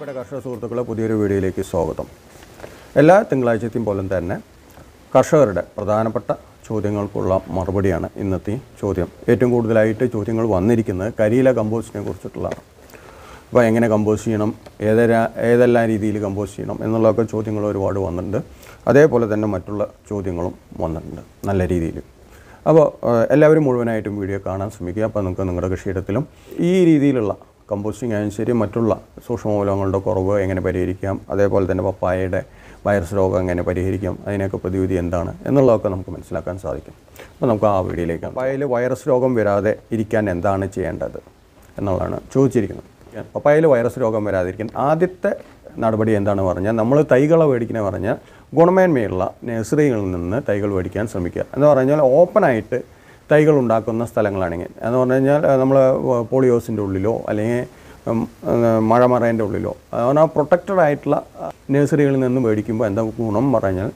പ്രിയപ്പെട്ട കർഷക സുഹൃത്തുക്കളെ പുതിയൊരു വീഡിയോയിലേക്ക് സ്വാഗതം. എല്ലാ തിങ്കളാഴ്ചത്തെയും പോലെ തന്നെ കർഷകരുടെ പ്രധാനപ്പെട്ട ചോദ്യങ്ങൾക്കുള്ള മറുപടിയാണ് ഇന്നത്തെ ചോദ്യം. ഏറ്റവും കൂടുതലായിട്ട് ചോദ്യങ്ങൾ വന്നിരിക്കുന്നത് കരിയില കമ്പോസ്റ്റിനെ കുറിച്ചിട്ടുള്ളതാണ്. അപ്പോൾ എങ്ങനെ കമ്പോസ്റ്റ് ചെയ്യണം ഏതെല്ലാം ഏതെല്ലാം രീതിയിൽ കമ്പോസ്റ്റ് ചെയ്യണം എന്നുള്ളതൊക്കെ ചോദ്യങ്ങൾ ഒരുപാട് വന്നിട്ടുണ്ട്. അതേപോലെ തന്നെ മറ്റുള്ള ചോദ്യങ്ങളും വന്നിട്ടുണ്ട് നല്ല രീതിയിൽ. അപ്പോൾ എല്ലാവരും മുഴുവനായിട്ടും വീഡിയോ കാണാൻ ശ്രമിക്കുക. അപ്പോൾ നിങ്ങൾക്ക് നിങ്ങളുടെ കൃഷിയിടത്തിലും ഈ രീതിയിലുള്ള കമ്പോസ്റ്റിംഗ് ആയാലും ശരി മറ്റുള്ള സൂക്ഷ്മമൂലങ്ങളുടെ കുറവ് എങ്ങനെ പരിഹരിക്കാം അതേപോലെ തന്നെ പപ്പായയുടെ വൈറസ് രോഗം എങ്ങനെ പരിഹരിക്കാം അതിനൊക്കെ പ്രതിവിധി എന്താണ് എന്നുള്ളതൊക്കെ നമുക്ക് മനസ്സിലാക്കാൻ സാധിക്കും. അപ്പോൾ നമുക്ക് ആ വീഡിയോയിലേക്ക് പപ്പായയിൽ വൈറസ് രോഗം വരാതെ ഇരിക്കാൻ എന്താണ് ചെയ്യേണ്ടത് എന്നുള്ളതാണ് ചോദിച്ചിരിക്കുന്നത്. പപ്പായയിൽ വൈറസ് രോഗം വരാതിരിക്കാൻ ആദ്യത്തെ നടപടി എന്താണ് പറഞ്ഞാൽ നമ്മൾ തൈകളെ മേടിക്കുന്ന പറഞ്ഞാൽ ഗുണമേന്മയുള്ള നഴ്സറികളിൽ നിന്ന് തൈകൾ മേടിക്കാൻ ശ്രമിക്കുക. എന്ന് പറഞ്ഞാൽ ഓപ്പണായിട്ട് തൈകൾ ഉണ്ടാക്കുന്ന സ്ഥലങ്ങളാണെങ്കിൽ എന്ന് പറഞ്ഞു കഴിഞ്ഞാൽ നമ്മൾ പോളിയോസിന്റെ ഉള്ളിലോ അല്ലെങ്കിൽ മഴമറേന്റെ ഉള്ളിലോ അങ്ങനെ പ്രൊട്ടക്റ്റഡ് ആയിട്ടുള്ള നഴ്സറികളിൽ നിന്ന് മേടിക്കുമ്പോൾ എന്താ ഗുണം പറഞ്ഞാൽ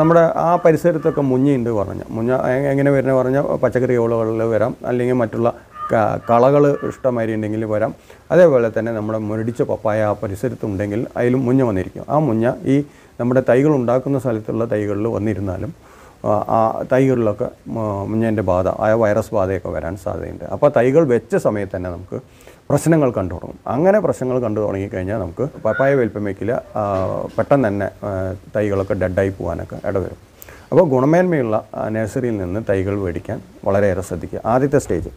നമ്മുടെ ആ പരിസരത്തൊക്കെ മുഞ്ഞുണ്ട് പറഞ്ഞാൽ മുഞ്ഞ എങ്ങനെ വരുന്നത് പറഞ്ഞാൽ പച്ചക്കറി ഓളുകളിൽ വരാം അല്ലെങ്കിൽ മറ്റുള്ള കളകൾ ഇഷ്ടമായി ഉണ്ടെങ്കിൽ വരാം. അതേപോലെ തന്നെ നമ്മുടെ മുരടിച്ച പപ്പായ ആ പരിസരത്തുണ്ടെങ്കിൽ അതിലും മുഞ്ഞ വന്നിരിക്കും. ആ മുഞ്ഞ ഈ നമ്മുടെ തൈകൾ ഉണ്ടാക്കുന്ന സ്ഥലത്തുള്ള തൈകളിൽ വന്നിരുന്നാലും ആ, തൈകളിലൊക്കെ മുഞ്ഞേന്റെ ബാധ ആ വൈറസ് ബാധയൊക്കെ വരാൻ സാധ്യതയുണ്ട്. അപ്പോൾ തൈകൾ വെച്ച സമയത്ത് തന്നെ നമുക്ക് പ്രശ്നങ്ങൾ കണ്ടു തുടങ്ങും. അങ്ങനെ പ്രശ്നങ്ങൾ കണ്ടു തുടങ്ങിക്കഴിഞ്ഞാൽ നമുക്ക് പപ്പായ വലിപ്പം വയ്ക്കില്ല പെട്ടെന്ന് തന്നെ തൈകളൊക്കെ ഡെഡായി പോകാനൊക്കെ ഇടവരും. അപ്പോൾ ഗുണമേന്മയുള്ള നഴ്സറിയിൽ നിന്ന് തൈകൾ മേടിക്കാൻ വളരെയേറെ ശ്രദ്ധിക്കുക. ആദ്യത്തെ സ്റ്റേജ്.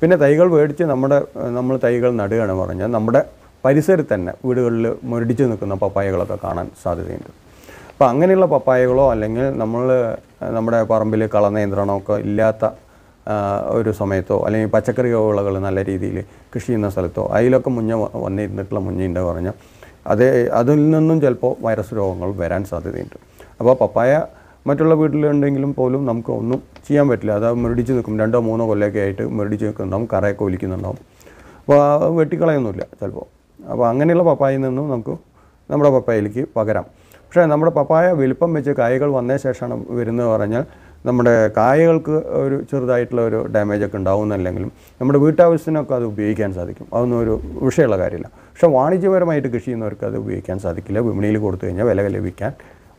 പിന്നെ തൈകൾ മേടിച്ച് നമ്മുടെ നമ്മൾ തൈകൾ നടുകയാണ് പറഞ്ഞാൽ നമ്മുടെ പരിസരത്ത് തന്നെ വീടുകളിൽ മുരടിച്ച് നിൽക്കുന്ന പപ്പായകളൊക്കെ കാണാൻ സാധ്യതയുണ്ട്. അപ്പോൾ അങ്ങനെയുള്ള പപ്പായകളോ അല്ലെങ്കിൽ നമ്മൾ നമ്മുടെ പറമ്പിൽ കളനിയന്ത്രണമൊക്കെ ഇല്ലാത്ത ഒരു സമയത്തോ അല്ലെങ്കിൽ പച്ചക്കറി വിളകൾ നല്ല രീതിയിൽ കൃഷി ചെയ്യുന്ന സ്ഥലത്തോ അതിലൊക്കെ മുഞ്ഞ വന്നിരുന്നിട്ടുള്ള മുഞ്ഞിന്റെ പറഞ്ഞാൽ അത് അതിൽ നിന്നും ചിലപ്പോൾ വൈറസ് രോഗങ്ങൾ വരാൻ സാധ്യതയുണ്ട്. അപ്പോൾ പപ്പായ മറ്റുള്ള വീട്ടിലുണ്ടെങ്കിലും പോലും നമുക്ക് ഒന്നും ചെയ്യാൻ പറ്റില്ല. അത് മുരടിച്ച് നിൽക്കും. രണ്ടോ മൂന്നോ കൊല്ലമൊക്കെ ആയിട്ട് മുരടിച്ച് നിൽക്കുന്നുണ്ടാവും കറയൊക്കെ ഒലിക്കുന്നുണ്ടാവും. അപ്പോൾ വെട്ടിക്കളയൊന്നുമില്ല ചിലപ്പോൾ അപ്പോൾ അങ്ങനെയുള്ള പപ്പായയിൽ നിന്നും നമുക്ക് നമ്മുടെ പപ്പായയിലേക്ക് പകരാം. പക്ഷേ നമ്മുടെ പപ്പായ വലിപ്പം വെച്ച് കായകൾ വന്ന ശേഷമാണ് വരുന്നത് പറഞ്ഞാൽ നമ്മുടെ കായകൾക്ക് ഒരു ചെറുതായിട്ടുള്ള ഒരു ഡാമേജ് ഒക്കെ ഉണ്ടാവുന്നല്ലെങ്കിലും നമ്മുടെ വീട്ടാവശ്യത്തിനൊക്കെ അത് ഉപയോഗിക്കാൻ സാധിക്കും. അതൊന്നും ഒരു വിഷയമുള്ള കാര്യമില്ല. പക്ഷേ വാണിജ്യപരമായിട്ട് കൃഷി ചെയ്യുന്നവർക്ക് അത് ഉപയോഗിക്കാൻ സാധിക്കില്ല. വിപണിയിൽ കൊടുത്തു കഴിഞ്ഞാൽ വില ലഭിക്കാൻ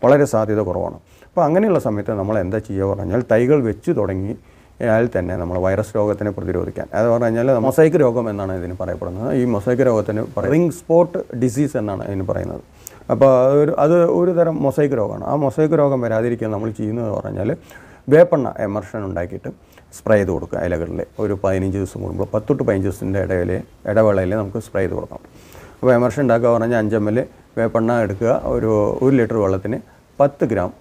വളരെ സാധ്യത കുറവാണ്. അപ്പോൾ അങ്ങനെയുള്ള സമയത്ത് നമ്മൾ എന്താ ചെയ്യുക പറഞ്ഞാൽ തൈകൾ വെച്ച് തുടങ്ങി ആയാൽ തന്നെ നമ്മൾ വൈറസ് രോഗത്തിനെ പ്രതിരോധിക്കാൻ. അത് പറഞ്ഞു കഴിഞ്ഞാൽ മൊസൈക്ക് രോഗം എന്നാണ് ഇതിന് പറയപ്പെടുന്നത്. ഈ മൊസൈക്ക് രോഗത്തിന് റിംഗ് സ്പോട്ട് ഡിസീസ് എന്നാണ് ഇതിന് പറയുന്നത്. അപ്പോൾ അതൊരു അത് ഒരു തരം മൊസൈക്ക് രോഗമാണ്. ആ മൊസൈക്ക് രോഗം വരാതിരിക്കാൻ നമ്മൾ ചെയ്യുന്നത് പറഞ്ഞാൽ വേപ്പെണ്ണ എമർഷൻ ഉണ്ടാക്കിയിട്ട് സ്പ്രേ ചെയ്ത് കൊടുക്കുക ഇലകളിൽ. ഒരു പതിനഞ്ച് ദിവസം കൂടുമ്പോൾ പത്ത് തൊട്ട് പതിനഞ്ച് ദിവസത്തിന്റെ ഇടയിൽ ഇടവേളയിൽ നമുക്ക് സ്പ്രേ ചെയ്ത് കൊടുക്കാം. അപ്പോൾ എമർഷൻ ഉണ്ടാക്കുക പറഞ്ഞാൽ അഞ്ച് വേപ്പെണ്ണ എടുക്കുക. ഒരു ഒരു ലിറ്റർ വെള്ളത്തിന് പത്ത് ഗ്രാം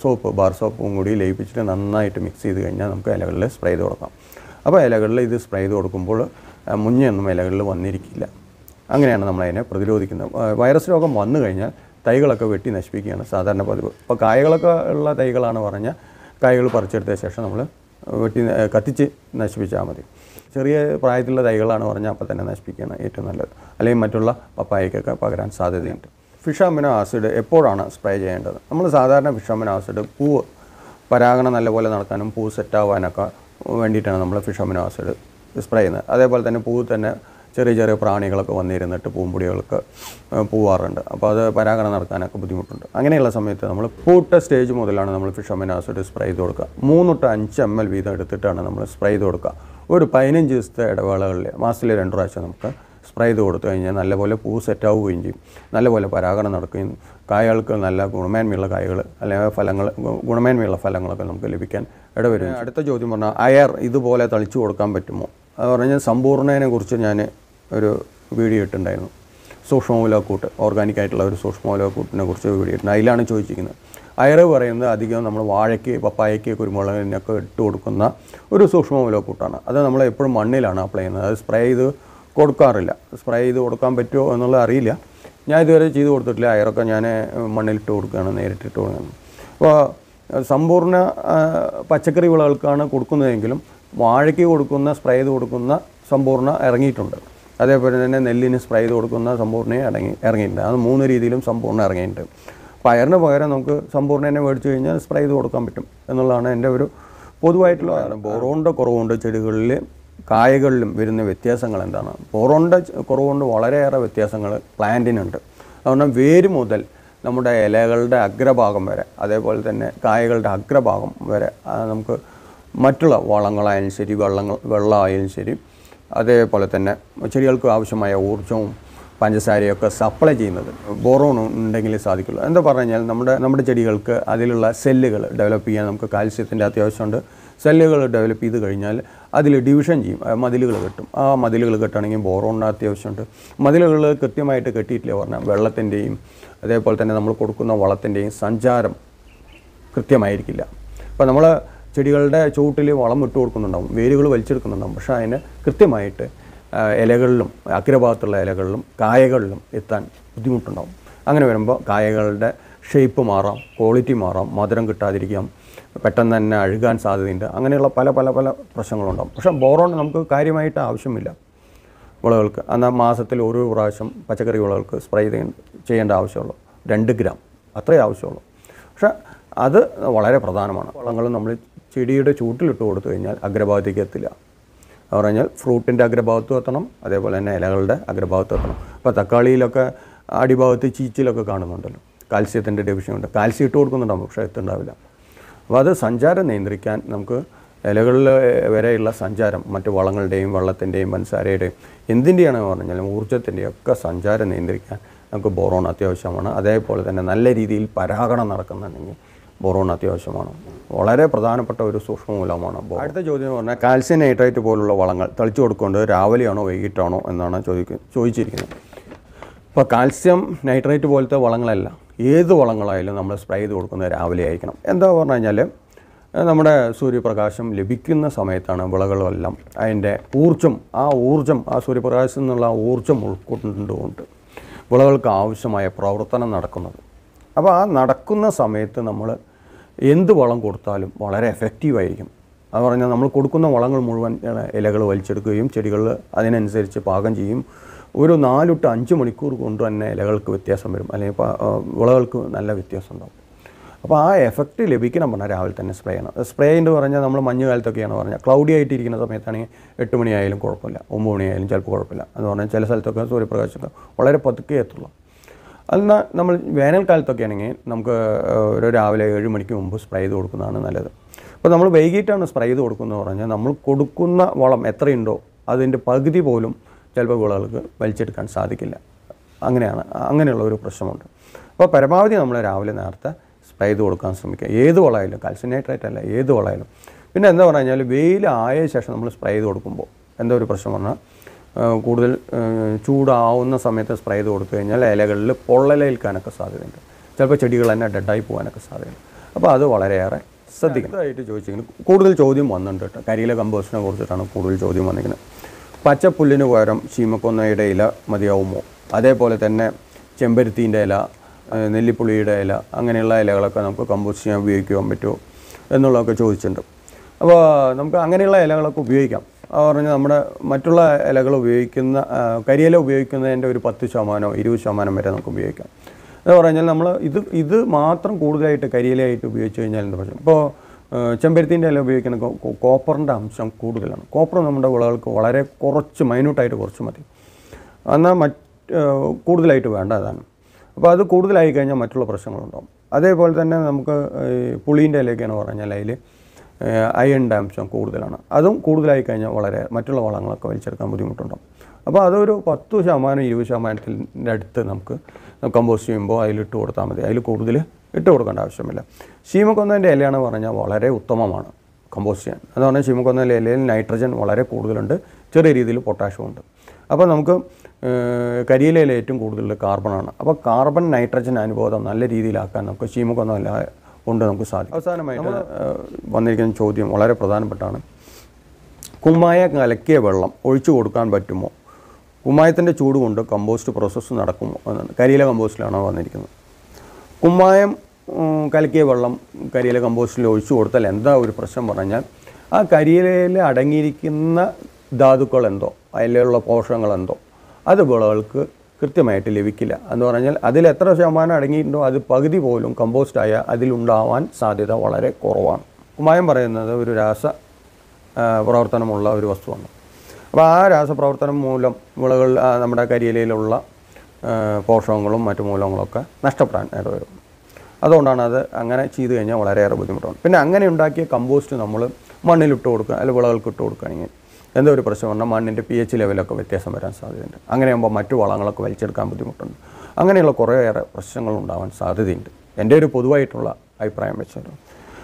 സോപ്പ് ബാർ സോപ്പും കൂടി ലയിപ്പിച്ചിട്ട് നന്നായിട്ട് മിക്സ് ചെയ്ത് കഴിഞ്ഞാൽ നമുക്ക് ഇലകളിൽ സ്പ്രേ ചെയ്ത് കൊടുക്കാം. അപ്പോൾ ഇലകളിൽ ഇത് സ്പ്രേ ചെയ്ത് കൊടുക്കുമ്പോൾ മുഞ്ഞൊന്നും ഇലകളിൽ വന്നിരിക്കില്ല. അങ്ങനെയാണ് നമ്മളതിനെ പ്രതിരോധിക്കുന്നത്. വൈറസ് രോഗം വന്നു കഴിഞ്ഞാൽ തൈകളൊക്കെ വെട്ടി നശിപ്പിക്കുകയാണ് സാധാരണ പതിവ്. ഇപ്പോൾ കായകളൊക്കെ ഉള്ള തൈകളാണ് പറഞ്ഞാൽ കായകൾ പറിച്ചെടുത്ത ശേഷം നമ്മൾ വെട്ടി കത്തിച്ച് നശിപ്പിച്ചാൽ മതി. ചെറിയ പ്രായത്തിലുള്ള തൈകളാണ് പറഞ്ഞാൽ അപ്പോൾ തന്നെ നശിപ്പിക്കുകയാണ് ഏറ്റവും നല്ലത്. അല്ലെങ്കിൽ മറ്റുള്ള പപ്പായക്കൊക്കെ പകരാൻ സാധ്യതയുണ്ട്. ഫിഷാമിനോ ആസിഡ് എപ്പോഴാണ് സ്പ്രേ ചെയ്യേണ്ടത്? നമ്മൾ സാധാരണ ഫിഷാമിനോ ആസിഡ് പൂവ് പരാഗണം നല്ലപോലെ നടക്കാനും പൂ സെറ്റാവാനൊക്കെ വേണ്ടിയിട്ടാണ് നമ്മൾ ഫിഷാമിനോ ആസിഡ് സ്പ്രേ ചെയ്യുന്നത്. അതേപോലെ തന്നെ പൂവ് തന്നെ ചെറിയ ചെറിയ പ്രാണികളൊക്കെ വന്നിരുന്നിട്ട് പൂമ്പൊടികൾക്ക് പോവാറുണ്ട്. അപ്പോൾ അത് പരാഗണം നടക്കാനൊക്കെ ബുദ്ധിമുട്ടുണ്ട്. അങ്ങനെയുള്ള സമയത്ത് നമ്മൾ പൂട്ട സ്റ്റേജ് മുതലാണ് നമ്മൾ ഫിഷ് ആസിഡ് സ്പ്രേ ചെയ്ത് കൊടുക്കുക. മൂന്ന് തൊട്ട് അഞ്ച് എം എൽ വീതം എടുത്തിട്ടാണ് നമ്മൾ സ്പ്രേ ചെയ്ത് കൊടുക്കുക. ഒരു പതിനഞ്ച് ദിവസത്തെ ഇടവേളകളിൽ മാസത്തിൽ രണ്ട് പ്രാവശ്യം നമുക്ക് സ്പ്രേ ചെയ്ത് കൊടുത്തു കഴിഞ്ഞാൽ നല്ലപോലെ പൂ സെറ്റ് ആവുകയും ചെയ്യും. നല്ലപോലെ പരാഗണം നടക്കുകയും കായകൾക്ക് നല്ല ഗുണമേന്മയുള്ള കായകൾ അല്ലെങ്കിൽ ഫലങ്ങൾ ഗുണമേന്മയുള്ള ഫലങ്ങളൊക്കെ നമുക്ക് ലഭിക്കാൻ ഇടവരും അടുത്ത ചോദ്യം പറഞ്ഞാൽ അയർ ഇതുപോലെ തളിച്ചു കൊടുക്കാൻ പറ്റുമോ? അത് പറഞ്ഞാൽ സമ്പൂർണതിനെ കുറിച്ച് ഞാൻ ഒരു വീഡിയോ ഇട്ടുണ്ടായിരുന്നു സൂക്ഷ്മമൂലക്കൂട്ട് ഓർഗാനിക് ആയിട്ടുള്ള ഒരു സൂക്ഷ്മമൂലക്കൂട്ടിനെ കുറിച്ച് വീഡിയോ ഇട്ടുണ്ട് അതിലാണ് ചോദിച്ചിരിക്കുന്നത്. അയറ് പറയുന്നത് അധികം നമ്മൾ വാഴയ്ക്ക് പപ്പായയ്ക്ക് കുരുമുളകിനൊക്കെ ഇട്ട് കൊടുക്കുന്ന ഒരു സൂക്ഷ്മമൂലക്കൂട്ടാണ് അത് നമ്മൾ എപ്പോഴും മണ്ണിലാണ് അപ്ലൈ ചെയ്യുന്നത്. അത് സ്പ്രേ ചെയ്ത് കൊടുക്കാറില്ല. സ്പ്രേ ചെയ്ത് കൊടുക്കാൻ പറ്റുമോ എന്നുള്ളത് അറിയില്ല. ഞാൻ ഇതുവരെ ചെയ്ത് കൊടുത്തിട്ടില്ല. അയറൊക്കെ ഞാൻ മണ്ണിലിട്ട് കൊടുക്കുകയാണ് നേരിട്ടിട്ട് കൊടുക്കുന്നത് അപ്പോൾ സമ്പൂർണ പച്ചക്കറി വിളകൾക്കാണ് കൊടുക്കുന്നതെങ്കിലും വാഴയ്ക്ക് കൊടുക്കുന്ന സ്പ്രേ ചെയ്ത് കൊടുക്കുന്ന സമ്പൂർണ ഇറങ്ങിയിട്ടുണ്ട്. അതേപോലെ തന്നെ നെല്ലിന് സ്പ്രേ ചെയ്ത് കൊടുക്കുന്ന സമ്പൂർണയും ഇറങ്ങി ഇറങ്ങിയിട്ടുണ്ട്. അത് മൂന്ന് രീതിയിലും സമ്പൂർണ ഇറങ്ങിയിട്ടുണ്ട്. പയറിന് പകരം നമുക്ക് സമ്പൂർണനെ മേടിച്ച് കഴിഞ്ഞാൽ സ്പ്രേ ചെയ്ത് കൊടുക്കാൻ പറ്റും എന്നുള്ളതാണ് എന്റെ ഒരു പൊതുവായിട്ടുള്ള ബോറോണിന്റെ കുറവുണ്ട് ചെടികളിൽ കായകളിലും വരുന്ന വ്യത്യാസങ്ങൾ എന്താണ്? ബോറോണിന്റെ കുറവുകൊണ്ട് വളരെയേറെ വ്യത്യാസങ്ങൾ പ്ലാന്റിനുണ്ട്. അതുകൊണ്ട് വേര് മുതൽ നമ്മുടെ ഇലകളുടെ അഗ്രഭാഗം വരെ അതേപോലെ തന്നെ കായകളുടെ അഗ്രഭാഗം വരെ നമുക്ക് മറ്റുള്ള വളങ്ങളായാലും ശരി വെള്ളങ്ങൾ വെള്ളമായാലും ശരി അതേപോലെ തന്നെ ചെടികൾക്ക് ആവശ്യമായ ഊർജവും പഞ്ചസാരയൊക്കെ സപ്ലൈ ചെയ്യുന്നത് ബോറോൺ ഉണ്ടെങ്കിൽ സാധിക്കുള്ളൂ. എന്താ പറഞ്ഞു കഴിഞ്ഞാൽ നമ്മുടെ നമ്മുടെ ചെടികൾക്ക് അതിലുള്ള സെല്ലുകൾ ഡെവലപ്പ് ചെയ്യാൻ നമുക്ക് കാൽസ്യത്തിന്റെ അത്യാവശ്യമുണ്ട്. സെല്ലുകൾ ഡെവലപ്പ് ചെയ്ത് കഴിഞ്ഞാൽ അതിൽ ഡിവിഷൻ ചെയ്യും. മതിലുകൾ കെട്ടും. ആ മതിലുകൾ കെട്ടണമെങ്കിൽ ബോറോണിന്റെ അത്യാവശ്യമുണ്ട്. മതിലുകൾ കൃത്യമായിട്ട് കെട്ടിയിട്ടില്ല പറഞ്ഞാൽ വെള്ളത്തിന്റെയും അതേപോലെ തന്നെ നമ്മൾ കൊടുക്കുന്ന വളത്തിന്റെയും സഞ്ചാരം കൃത്യമായിരിക്കില്ല. അപ്പോൾ നമ്മൾ ചെടികളുടെ ചുവട്ടിൽ വളം ഇട്ട് കൊടുക്കുന്നുണ്ടാവും വേരുകൾ വലിച്ചെടുക്കുന്നുണ്ടാവും. പക്ഷേ അതിന് കൃത്യമായിട്ട് ഇലകളിലും അഗ്രഭാഗത്തുള്ള ഇലകളിലും കായകളിലും എത്താൻ ബുദ്ധിമുട്ടുണ്ടാവും. അങ്ങനെ വരുമ്പോൾ കായകളുടെ ഷേപ്പ് മാറാം ക്വാളിറ്റി മാറാം മധുരം കിട്ടാതിരിക്കാം പെട്ടെന്ന് തന്നെ അഴുകാൻ സാധ്യതയുണ്ട്. അങ്ങനെയുള്ള പല പല പല പ്രശ്നങ്ങളുണ്ടാവും. പക്ഷേ ബോറോൺ നമുക്ക് കാര്യമായിട്ട് ആവശ്യമില്ല. വിളകൾക്ക് എന്നാൽ മാസത്തിൽ ഒരു പ്രാവശ്യം പച്ചക്കറി വിളകൾക്ക് സ്പ്രേ ചെയ്യേണ്ട ആവശ്യമുള്ളൂ. രണ്ട് ഗ്രാം അത്രേ ആവശ്യമുള്ളൂ. പക്ഷേ അത് വളരെ പ്രധാനമാണ്. വളങ്ങൾ നമ്മൾ ചെടിയുടെ ചൂട്ടിലിട്ട് കൊടുത്തു കഴിഞ്ഞാൽ അഗ്രഭാഗത്തേക്ക് എത്തില്ല. എന്ന് പറഞ്ഞാൽ ഫ്രൂട്ടിന്റെ അഗ്രഭാഗത്തും എത്തണം അതേപോലെ തന്നെ ഇലകളുടെ അഗ്രഭാഗത്തും എത്തണം. ഇപ്പോൾ തക്കാളിയിലൊക്കെ അടിഭാഗത്ത് ചീച്ചിലൊക്കെ കാണുന്നുണ്ടല്ലോ. കാൽസ്യത്തിന്റെ ഡെഫിഷ്യൻ ഉണ്ട്. കാൽസ്യം ഇട്ട് കൊടുക്കുന്നുണ്ടാവും പക്ഷേ എത്തുണ്ടാവില്ല അപ്പോൾ അത് സഞ്ചാരം നിയന്ത്രിക്കാൻ നമുക്ക് ഇലകളിൽ വരെയുള്ള സഞ്ചാരം മറ്റു വളങ്ങളുടെയും വെള്ളത്തിന്റെയും പഞ്ചസാരയുടെയും എന്തിന്റെയാണെന്ന് പറഞ്ഞാലും ഊർജത്തിന്റെയും ഒക്കെ സഞ്ചാരം നിയന്ത്രിക്കാൻ നമുക്ക് ബോറോൺ അത്യാവശ്യമാണ്. അതേപോലെ തന്നെ നല്ല രീതിയിൽ പരാഗണം നടക്കുന്നുണ്ടെങ്കിൽ ബോറോൺ അത്യാവശ്യമാണ്. വളരെ പ്രധാനപ്പെട്ട ഒരു സൂക്ഷ്മമൂലമാണ് അടുത്ത ചോദ്യം എന്ന് പറഞ്ഞാൽ കാൽസ്യം നൈട്രേറ്റ് പോലുള്ള വളങ്ങൾ തളിച്ചു കൊടുക്കേണ്ടത് രാവിലെയാണോ വൈകിട്ടാണോ എന്നാണ് ചോദിക്ക ചോദിച്ചിരിക്കുന്നത്. ഇപ്പോൾ കാൽസ്യം നൈട്രേറ്റ് പോലത്തെ വളങ്ങളല്ല. ഏത് വളങ്ങളായാലും നമ്മൾ സ്പ്രേ ചെയ്ത് കൊടുക്കുന്നത് രാവിലെ ആയിരിക്കണം. എന്താ പറഞ്ഞു കഴിഞ്ഞാൽ നമ്മുടെ സൂര്യപ്രകാശം ലഭിക്കുന്ന സമയത്താണ് വിളകളെല്ലാം അതിന്റെ ഊർജം ആ ഊർജം ആ സൂര്യപ്രകാശത്തിൽ നിന്നുള്ള ആ ഊർജം ഉൾക്കൊണ്ടുകൊണ്ട് വിളകൾക്ക് ആവശ്യമായ പ്രവർത്തനം നടക്കുന്നത്. അപ്പോൾ ആ നടക്കുന്ന സമയത്ത് നമ്മൾ എന്ത് വളം കൊടുത്താലും വളരെ എഫക്റ്റീവായിരിക്കും അത് പറഞ്ഞാൽ നമ്മൾ കൊടുക്കുന്ന വളങ്ങൾ മുഴുവൻ ഇലകൾ വലിച്ചെടുക്കുകയും ചെടികൾ അതിനനുസരിച്ച് പാകം ചെയ്യും. ഒരു നാല് ടു അഞ്ച് മണിക്കൂർ കൊണ്ട് തന്നെ ഇലകൾക്ക് വ്യത്യാസം വരും. അല്ലെങ്കിൽ വിളകൾക്ക് നല്ല വ്യത്യാസം ഉണ്ടാകും അപ്പോൾ ആ എഫക്റ്റ് ലഭിക്കണം പറഞ്ഞാൽ രാവിലെ തന്നെ സ്പ്രേ ചെയ്യണം. സ്പ്രേ എന്ന് പറഞ്ഞാൽ നമ്മൾ മഞ്ഞ് കാലത്തൊക്കെയാണ് പറഞ്ഞാൽ ക്ലൗഡി ആയിട്ടിരിക്കുന്ന സമയത്താണെങ്കിൽ എട്ട് മണിയായാലും കുഴപ്പമില്ല. ഒമ്പത് മണിയായാലും ചിലപ്പോൾ കുഴപ്പമില്ല. എന്ന് പറഞ്ഞാൽ ചില സ്ഥലത്തൊക്കെ സൂര്യപ്രകാശം വളരെ പതുക്കെ എത്തുള്ളൂ. എന്നാൽ നമ്മൾ വേനൽക്കാലത്തൊക്കെ ആണെങ്കിൽ നമുക്ക് ഒരു രാവിലെ ഏഴ് മണിക്ക് മുമ്പ് സ്പ്രേ ചെയ്ത് കൊടുക്കുന്നതാണ് നല്ലത്. അപ്പോൾ നമ്മൾ വൈകിട്ടാണ് സ്പ്രേ ചെയ്ത് കൊടുക്കുന്നത് പറഞ്ഞാൽ നമ്മൾ കൊടുക്കുന്ന വളം എത്രയുണ്ടോ അതിന്റെ പകുതി പോലും ചിലപ്പോൾ വിളകൾക്ക് വലിച്ചെടുക്കാൻ സാധിക്കില്ല. അങ്ങനെയാണ് അങ്ങനെയുള്ള ഒരു പ്രശ്നമുണ്ട്. അപ്പോൾ പരമാവധി നമ്മൾ രാവിലെ നേരത്തെ സ്പ്രേ ചെയ്ത് കൊടുക്കാൻ ശ്രമിക്കുക. ഏത് വളമായാലും കാൽസ്യം നൈട്രേറ്റ് അല്ല ഏത് വളമായാലും. പിന്നെ എന്താ പറഞ്ഞു കഴിഞ്ഞാൽ വെയിലായ ശേഷം നമ്മൾ സ്പ്രേ ചെയ്ത് കൊടുക്കുമ്പോൾ എന്താ ഒരു പ്രശ്നം പറഞ്ഞാൽ കൂടുതൽ ചൂടാവുന്ന സമയത്ത് സ്പ്രേ ചെയ്ത് കൊടുത്തു കഴിഞ്ഞാൽ ഇലകളിൽ പൊള്ളലേൽക്കാനൊക്കെ സാധ്യതയുണ്ട്. ചിലപ്പോൾ ചെടികൾ തന്നെ ഡെഡായി പോകാനൊക്കെ സാധ്യതയുണ്ട്. അപ്പോൾ അത് വളരെയേറെ ശ്രദ്ധിക്കണം. ചോദിച്ചിരിക്കുന്നു ചോദിച്ചിരിക്കുന്നത് കൂടുതൽ ചോദ്യം വന്നിട്ടുണ്ട് കേട്ടോ. കരിയില കമ്പോസ്റ്റിനെ കുറിച്ചിട്ടാണ് കൂടുതൽ ചോദ്യം വന്നിരിക്കുന്നത്. പച്ചപ്പുല്ലിന് പകരം ചീമക്കൊന്നയുടെ ഇല മതിയാവുമോ? അതേപോലെ തന്നെ ചെമ്പരുത്തീന്റെ ഇല നെല്ലിപ്പുള്ളിയുടെ നെല്ലിപ്പുളിയുടെ ഇല അങ്ങനെയുള്ള ഇലകളൊക്കെ നമുക്ക് കമ്പോസ്റ്റ് ചെയ്യാൻ ഉപയോഗിക്കുവാൻ പറ്റുമോ എന്നുള്ളതൊക്കെ ചോദിച്ചിട്ടുണ്ട്. അപ്പോൾ നമുക്ക് അങ്ങനെയുള്ള ഇലകളൊക്കെ ഉപയോഗിക്കാം. പറഞ്ഞാൽ നമ്മുടെ മറ്റുള്ള ഇലകൾ ഉപയോഗിക്കുന്ന കരിയില ഉപയോഗിക്കുന്നതിന്റെ ഒരു പത്ത് ശതമാനമോ ഇരുപത് ശതമാനം വരെ നമുക്ക് ഉപയോഗിക്കാം. എന്ന് പറഞ്ഞാൽ നമ്മൾ ഇത് ഇത് മാത്രം കൂടുതലായിട്ട് കരിയിലയായിട്ട് ഉപയോഗിച്ച് കഴിഞ്ഞാൽ എന്താ പറയുക ഇപ്പോൾ ചെമ്പരത്തിന്റെ ഇല ഉപയോഗിക്കുന്ന കോപ്പറിന്റെ അംശം കൂടുതലാണ്. കോപ്പർ നമ്മുടെ വിളകൾക്ക് വളരെ കുറച്ച് മൈന്യൂട്ടായിട്ട് കുറച്ച് മതി. എന്നാൽ മറ്റ് കൂടുതലായിട്ട് വേണ്ട അതാണ്. അപ്പോൾ അത് കൂടുതലായി കഴിഞ്ഞാൽ മറ്റുള്ള പ്രശ്നങ്ങളുണ്ടാകും അതേപോലെ തന്നെ നമുക്ക് പുളീന്റെ ഇലയൊക്കെയാണ് പറഞ്ഞാൽ അതിൽ അയണിന്റെ ഡാംശം കൂടുതലാണ്. അതും കൂടുതലായി കഴിഞ്ഞാൽ വളരെ മറ്റുള്ള വളങ്ങളൊക്കെ വലിച്ചെടുക്കാൻ ബുദ്ധിമുട്ടുണ്ടാകും അപ്പോൾ അതൊരു പത്ത് ശതമാനം ഇരുപത് ശതമാനത്തിന്റെ അടുത്ത് നമുക്ക് കമ്പോസ്റ്റ് ചെയ്യുമ്പോൾ അതിലിട്ട് കൊടുത്താൽ മതി. അതിൽ കൂടുതൽ ഇട്ട് കൊടുക്കേണ്ട ആവശ്യമില്ല. ശീമക്കൊന്നതിന്റെ ഇലയാണെന്ന് പറഞ്ഞാൽ വളരെ ഉത്തമമാണ് കമ്പോസ്റ്റ് ചെയ്യാൻ. എന്ന് പറഞ്ഞാൽ ശീമക്കൊന്നതിന്റെ ഇലയിൽ നൈട്രജൻ വളരെ കൂടുതലുണ്ട്. ചെറിയ രീതിയിൽ പൊട്ടാഷ്യം ഉണ്ട്. അപ്പോൾ നമുക്ക് കരിയിലയിൽ ഏറ്റവും കൂടുതൽ കാർബണാണ് അപ്പോൾ കാർബൺ നൈട്രജൻ അനുബോധം നല്ല രീതിയിലാക്കാൻ നമുക്ക് ശീമക്കൊന്ന ഇല കൊണ്ട് നമുക്ക് സാധിക്കും. അവസാനമായിട്ട് വന്നിരിക്കുന്ന ചോദ്യം വളരെ പ്രധാനപ്പെട്ടാണ്. കുമ്മായ കലക്കിയ വെള്ളം ഒഴിച്ചു കൊടുക്കാൻ പറ്റുമോ? കുമ്മായത്തിന്റെ ചൂട് കൊണ്ട് കമ്പോസ്റ്റ് പ്രോസസ്സ് നടക്കുമോ എന്നാണ്. കരിയില കമ്പോസ്റ്റിലാണോ വന്നിരിക്കുന്നത്. കുമ്മായം കലക്കിയ വെള്ളം കരിയില കമ്പോസ്റ്റിൽ ഒഴിച്ചു കൊടുത്താൽ എന്താ ഒരു പ്രശ്നം പറഞ്ഞാൽ ആ കരിയിലയിൽ അടങ്ങിയിരിക്കുന്ന ധാതുക്കൾ എന്തോ അതിലുള്ള പോഷകങ്ങൾ എന്തോ അത് വിളകൾക്ക് കൃത്യമായിട്ട് ലഭിക്കില്ല. എന്ന് പറഞ്ഞാൽ അതിൽ എത്ര ശതമാനം അടങ്ങിയിട്ടുണ്ടോ അത് പകുതി പോലും കമ്പോസ്റ്റായ അതിലുണ്ടാവാൻ സാധ്യത വളരെ കുറവാണ്. കുമായം പറയുന്നത് ഒരു രാസ പ്രവർത്തനമുള്ള ഒരു വസ്തുവാണ്. അപ്പോൾ ആ രാസപ്രവർത്തനം മൂലം വിളകൾ നമ്മുടെ കരിയിലയിലുള്ള പോഷകങ്ങളും മറ്റു മൂലങ്ങളൊക്കെ നഷ്ടപ്പെടാൻ ഇടവരും. അതുകൊണ്ടാണ് അത് അങ്ങനെ ചെയ്തു കഴിഞ്ഞാൽ വളരെയേറെ ബുദ്ധിമുട്ടാണ്. പിന്നെ അങ്ങനെ ഉണ്ടാക്കിയ കമ്പോസ്റ്റ് നമ്മൾ മണ്ണിലിട്ട് കൊടുക്കുക അല്ലെങ്കിൽ വിളകൾക്ക് ഇട്ട് കൊടുക്കുകയാണെങ്കിൽ. എന്തോ ഒരു പ്രശ്നം പറഞ്ഞാൽ മണ്ണിന്റെ പി എച്ച് ലെവലൊക്കെ വ്യത്യാസം വരാൻ സാധ്യതയുണ്ട്. അങ്ങനെയാകുമ്പോൾ മറ്റു വളങ്ങളൊക്കെ വലിച്ചെടുക്കാൻ ബുദ്ധിമുട്ടുണ്ട്. അങ്ങനെയുള്ള കുറേയേറെ പ്രശ്നങ്ങൾ ഉണ്ടാവാൻ സാധ്യതയുണ്ട്. എന്റെ ഒരു പൊതുവായിട്ടുള്ള അഭിപ്രായം വെച്ചാൽ.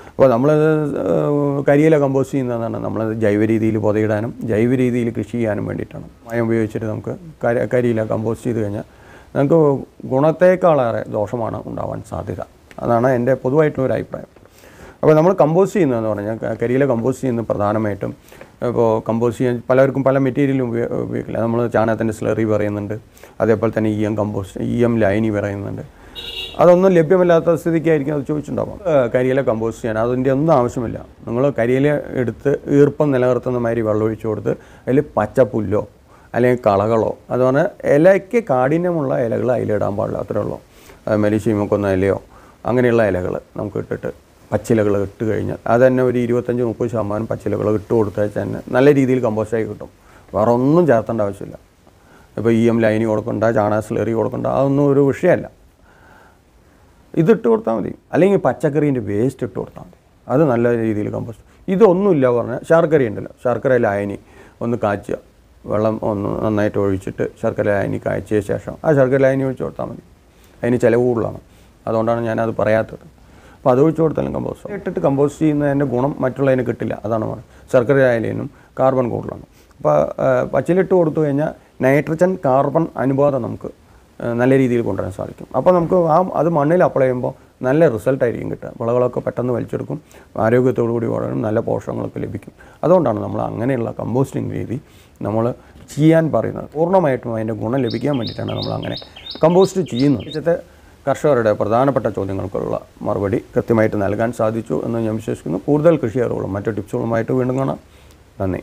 അപ്പോൾ നമ്മൾ കരിയില കമ്പോസ്റ്റ് ചെയ്യുന്നതാണ്. നമ്മൾ ജൈവ രീതിയിൽ പുതയിടാനും ജൈവ രീതിയിൽ കൃഷി ചെയ്യാനും വേണ്ടിയിട്ടാണ്. മയം ഉപയോഗിച്ചിട്ട് നമുക്ക് കരി കരിയില കമ്പോസ്റ്റ് ചെയ്ത് കഴിഞ്ഞാൽ നമുക്ക് ഗുണത്തേക്കാളേറെ ദോഷമാണ് ഉണ്ടാവാൻ സാധ്യത. അതാണ് എന്റെ പൊതുവായിട്ടുള്ള ഒരു അഭിപ്രായം അപ്പോൾ നമ്മൾ കമ്പോസ് ചെയ്യുന്നതെന്ന് പറഞ്ഞാൽ കരിയില കമ്പോസ്റ്റ് ചെയ്യുന്നത് പ്രധാനമായിട്ടും. ഇപ്പോൾ കമ്പോസ് ചെയ്യാൻ പലർക്കും പല മെറ്റീരിയലും ഉപയോ ഉപയോഗിക്കില്ല. നമ്മൾ ചാണകത്തിന്റെ സ്ലറി പറയുന്നുണ്ട്. അതേപോലെ തന്നെ E M compost E M ലൈനി പറയുന്നുണ്ട്. അതൊന്നും ലഭ്യമല്ലാത്ത സ്ഥിതിക്കായിരിക്കും. അത് ചോദിച്ചിട്ടുണ്ടാവും. കരിയില കമ്പോസ് ചെയ്യാൻ അതിന്റെ ഒന്നും ആവശ്യമില്ല. നിങ്ങൾ കരിയില എടുത്ത് ഈർപ്പം നിലനിർത്തുന്ന മാതിരി വെള്ളം ഒഴിച്ചു കൊടുത്ത് അതിൽ പച്ചപ്പുല്ലോ അല്ലെങ്കിൽ കളകളോ അത് പറഞ്ഞാൽ ഇലയ്ക്ക് കാഠിന്യമുള്ള ഇലകൾ അതിലിടാൻ പാടില്ല. അത്രേ ഉള്ളൂ. ഇലയോ അങ്ങനെയുള്ള ഇലകൾ നമുക്ക് ഇട്ടിട്ട് പച്ചിലകൾ ഇട്ട് കഴിഞ്ഞാൽ അത് തന്നെ ഒരു ഇരുപത്തഞ്ച് മുപ്പത് ശതമാനം പച്ചിലകൾ ഇട്ട് കൊടുത്താൽ തന്നെ നല്ല രീതിയിൽ കമ്പോസ്റ്റായി കിട്ടും. വേറെ ഒന്നും ചേർത്തേണ്ട ആവശ്യമില്ല. ഇപ്പോൾ ഇ എം ലൈനി കൊടുക്കണ്ട ചാണക സ്ലറി കൊടുക്കണ്ട അതൊന്നും ഒരു വിഷയമല്ല. ഇതിട്ട് കൊടുത്താൽ മതി. അല്ലെങ്കിൽ പച്ചക്കറീന്റെ വേസ്റ്റ് ഇട്ട് കൊടുത്താൽ മതി. അത് നല്ല രീതിയിൽ കമ്പോസ്റ്റ് ഇതൊന്നുമില്ല പറഞ്ഞാൽ ശർക്കര ഉണ്ടല്ലോ. ശർക്കര ലായനി ഒന്ന് കാച്ചുക വെള്ളം ഒന്ന് നന്നായിട്ട് ഒഴിച്ചിട്ട് ശർക്കര ലായനി കാച്ചിയ ശേഷം ആ ശർക്കര ലായനി ഒഴിച്ച് കൊടുത്താൽ മതി. അതിന് ചിലവ് കൂടുതലാണ്. അതുകൊണ്ടാണ് ഞാനത് പറയാത്തത്. അപ്പോൾ അത് ഒഴിച്ചു കൊടുത്താലും കമ്പോസ്റ്റ് ഇട്ടിട്ട് കമ്പോസ്റ്റ് ചെയ്യുന്നതിന്റെ ഗുണം മറ്റുള്ളതിന് കിട്ടില്ല. അതാണ് പറയുന്നത് ശർക്കര ആയാലും കാർബൺ കൂടുതലാണ്. അപ്പോൾ പച്ചിലിട്ട് കൊടുത്തു കഴിഞ്ഞാൽ നൈട്രജൻ കാർബൺ അനുപാതം നമുക്ക് നല്ല രീതിയിൽ കൊണ്ടുവരാൻ സാധിക്കും. അപ്പോൾ നമുക്ക് ആ അത് മണ്ണിൽ അപ്ലൈ ചെയ്യുമ്പോൾ നല്ല റിസൾട്ട് ആയിരിക്കും കിട്ടുക. വിളകളൊക്കെ പെട്ടെന്ന് വലിച്ചെടുക്കും ആരോഗ്യത്തോടു കൂടി വളരും നല്ല പോഷകങ്ങളൊക്കെ ലഭിക്കും. അതുകൊണ്ടാണ് നമ്മൾ അങ്ങനെയുള്ള കമ്പോസ്റ്റിംഗ് രീതി നമ്മൾ ചെയ്യാൻ പറയുന്നത്. പൂർണമായിട്ടും അതിന്റെ ഗുണം ലഭിക്കാൻ വേണ്ടിയിട്ടാണ് നമ്മൾ അങ്ങനെ കമ്പോസ്റ്റ് ചെയ്യുന്നത്. കർഷകരുടെ പ്രധാനപ്പെട്ട ചോദ്യങ്ങൾക്കുള്ള മറുപടി കൃത്യമായിട്ട് നൽകാൻ സാധിച്ചു എന്ന് ഞാൻ വിശ്വസിക്കുന്നു. കൂടുതൽ കൃഷി അറിവുകളും മറ്റു ടിപ്സുകളുമായിട്ട് വീണ്ടും കാണാം. നന്ദി.